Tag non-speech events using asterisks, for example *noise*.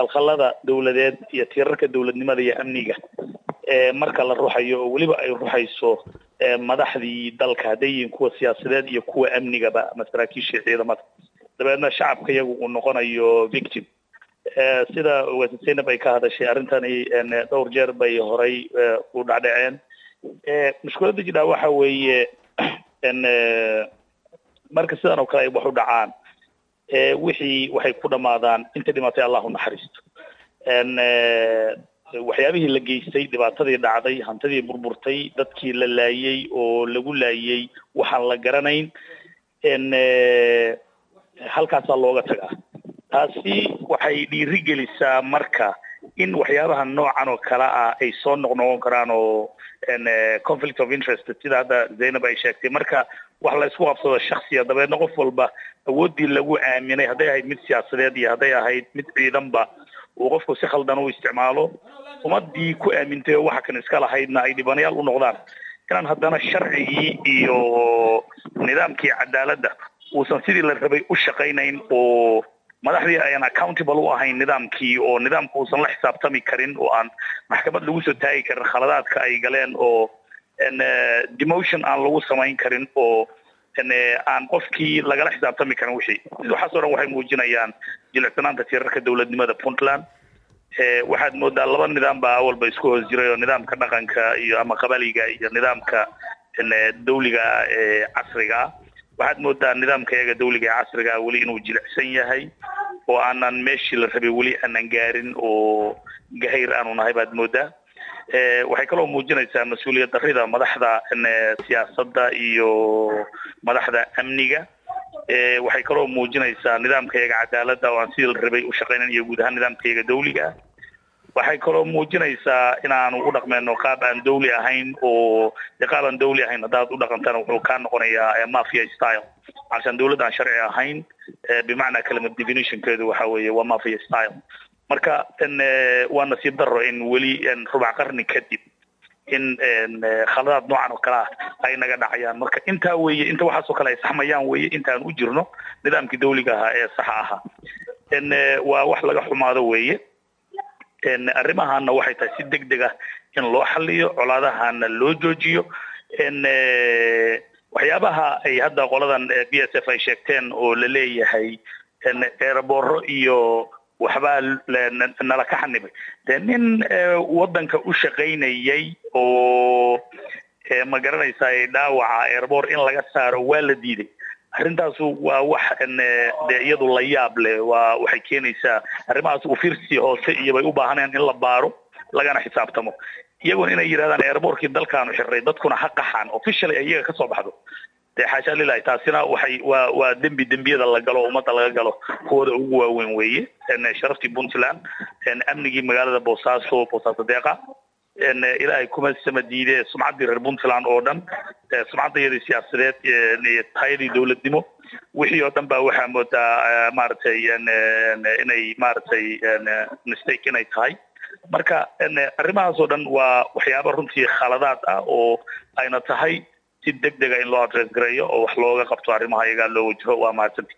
khalkhalada dawladeed iyo tiirarka dawladnimada iyo amniga marka la ruxayo oo weliba ay ruxayso madaxdii dalka. Hadday yihiin kuwa siyaasadeed iyo kuwa amnigaba ama saraakiisha ciidamada dabeedna shacabka iyagu uu noqonayo victim. Sida wasi zaynab ay ka hadashay arrintani dhowr jeer bay horay u dhacdhaceen mushkiladda jidhaa waxa weeye *clears throat* marka sidan oo kale ay wax u dhacaan wixii waxay ku dhamaadaan inta dhimatay allah u naxariisto waxyaabihii la geystay dhibaatadii dhacday hantidii burburtay dadkii la laayey oo lagu laayey waxaan la garanayn halkaasaa looga tagaa. Taasi waxay dhiiri gelisaa marka in waxyaabaha noocan oo kale ah ay soo noqnoqon karaan oo conflict of interest sida hadda zaynab ay sheegtay. Marka wax la isku qabsado shaksiya dabeedna qof walba awooddii lagu aaminay hadday ahayd mid siyaasadeed iyo hadday ahayd mid ciidanba uu qofku si khaldan u isticmaalo. Ummadii ku aamintay oo waxa kan iska lahaydna ay dhibanayaal u noqdaan. Inaan haddana sharcigii iyo nidaamkii cadaaladda uusan sidii la rabay u shaqaynayn oo madaxdii ayaan accountable u ahayn nidaamkii oo nidaamka uusan la xisaabtami karin oo aan maxkamad lagu soo taagi karin khaladaadka ay galeen oo demotion aan lagu samayn karin oo aan qofkii lagala xisaabtami karin wixii. Waxaasoo dhan waxay muujinayaan jilicsanaanta tiirarka dawladnimada puntland. Waxaad moodaa laba nidaam baa awalba isku hoos jiray oo nidaamka dhaqanka iyo ama qabaliga iyo nidaamka dawliga ee casriga waxaad moodaa nidaamka iyaga dawliga ee casriga weli inuu jilicsan yahay oo aanan meeshii la rabay weli aanan gaarin oo gahayr aanu nahay baad moodaa waxay kaloo muujinaysaa mas'uuliyad darrida madaxda siyaasadda iyo madaxda amniga. Waxay kaloo muujinaysaa nidaamka iyaga cadaaladda oo aan sidii la rabay u shaqaynan iyo guud ahaan nidaamka iyaga dawliga waxay kaloo muujinaysaa inaanu u dhaqmeyno qaab aan dawli ahayn oo qaab aan dawli ahayn haddaad u dhaqantana wuxuu kaa noqonayaa mafia style. Cashaan dawlad aan sharci ahayn bimacnaa kalimad definitionkeedu waxa weeye waa mafia style marka waa nasiib daro in weli rubac qarni kadib in khaladaad noocan oo kale ah ay naga dhacayaan. Marka intaa weeye inta waxaasoo kale ay saxmayaan weeye intaan u jirno nidaamkii dawliga ahaa ee saxa ahaa. Waa wax laga xumaado weeye. Arrimahana waxay tahay si deg deg ah in loo xaliyo colaadahana loo joojiyo. Waxyaabaha ay hadda qoladan b s f ay sheegteen oo la leeyahay eerabooro iyo waxbaa nala ka xanibay dee nin waddanka u shaqaynayay oo ma garanaysaa dhaawaca eerboor in laga saaro waa la diiday. Arrintaasu waa wax dee iyadu la yaab leh waa waxay keenaysaa arrimahaas ufirsi hoose iyo bay u baahanayaan in la baaro lagana xisaabtamo. Iyaguna inay yidhahdaan eerboorkii dalkaanu xirray dadkuna ha qaxaan officially ay iyaga ka soo baxdo dee xaasha lilahi taasina waxay waa waa dembi dembiyada la galo ummadda laga galo kuwooda ugu waaweyn weeye. Sharaftii puntland amnigii magaalada boosaaso boosaaso deeqa ilaahay kuma sama diide sumcaddii reer puntland oo dhan sumcaddayadii siyaasadeed tayadii dawladnimo wixii oo dhan baa waxaa moodaa maaragtay inay maaragtay mistake inay tahay. Marka arrimahaas oo dhan waa waxyaaba runtii khaladaad ah oo ayna tahay si deg dega in loo adress gareeyo oo wax looga qabto arrimaha iyagaa loo wajaho waa mahadsanti